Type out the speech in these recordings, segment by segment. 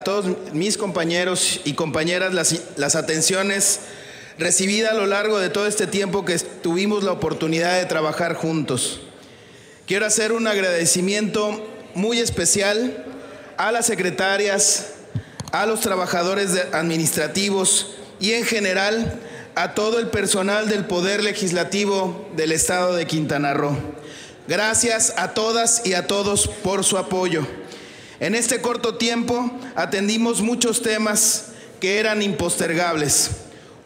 A todos mis compañeros y compañeras las, las atenciones recibidas a lo largo de todo este tiempo que tuvimos la oportunidad de trabajar juntos. Quiero hacer un agradecimiento muy especial a las secretarias, a los trabajadores administrativos y en general a todo el personal del Poder Legislativo del Estado de Quintana Roo. Gracias a todas y a todos por su apoyo. En este corto tiempo atendimos muchos temas que eran impostergables,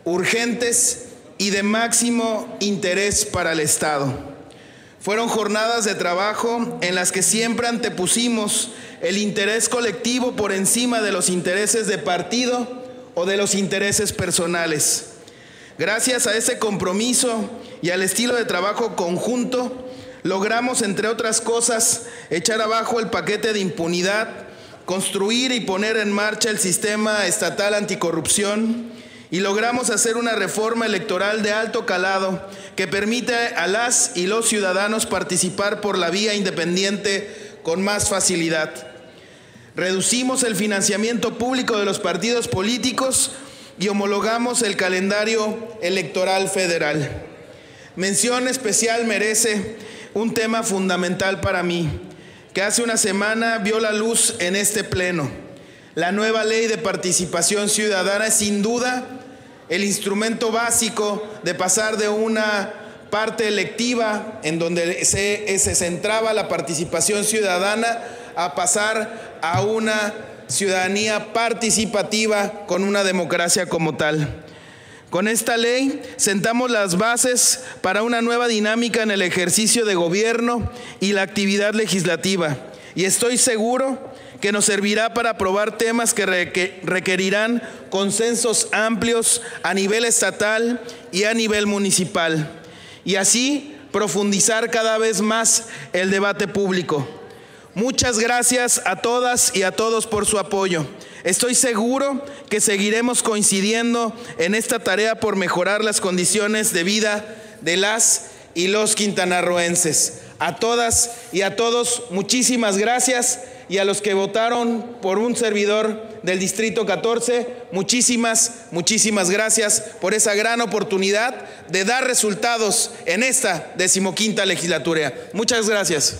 urgentes y de máximo interés para el Estado. Fueron jornadas de trabajo en las que siempre antepusimos el interés colectivo por encima de los intereses de partido o de los intereses personales. Gracias a ese compromiso y al estilo de trabajo conjunto, logramos, entre otras cosas, echar abajo el paquete de impunidad, construir y poner en marcha el sistema estatal anticorrupción y logramos hacer una reforma electoral de alto calado que permite a las y los ciudadanos participar por la vía independiente con más facilidad. Reducimos el financiamiento público de los partidos políticos y homologamos el calendario electoral federal. Mención especial merece un tema fundamental para mí, que hace una semana vio la luz en este pleno. La nueva ley de participación ciudadana es sin duda el instrumento básico de pasar de una parte electiva en donde se, centraba la participación ciudadana a pasar a una ciudadanía participativa con una democracia como tal. Con esta ley sentamos las bases para una nueva dinámica en el ejercicio de gobierno y la actividad legislativa. Y estoy seguro que nos servirá para aprobar temas que requerirán consensos amplios a nivel estatal y a nivel municipal. Y así profundizar cada vez más el debate público. Muchas gracias a todas y a todos por su apoyo. Estoy seguro que seguiremos coincidiendo en esta tarea por mejorar las condiciones de vida de las y los quintanarroenses. A todas y a todos, muchísimas gracias. Y a los que votaron por un servidor del Distrito 14, muchísimas, muchísimas gracias por esa gran oportunidad de dar resultados en esta decimoquinta legislatura. Muchas gracias.